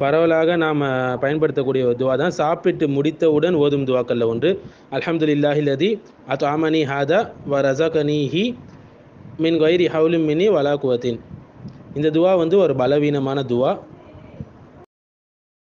பரவலாக நாம் பயன்படுத்தக்கூடிய ஒரு துவா தான். சாப்பிட்டு முடித்தவுடன் ஓதும் துவாக்களில் ஒன்று. அல்ஹம்துலில்லாஹி லதி அத் ஆமனி ஹாதா வ ரசகனிஹி மின் கைரி ஹவுலிம் மினி வலா குவத்தின். இந்த துவா வந்து ஒரு பலவீனமான துவா.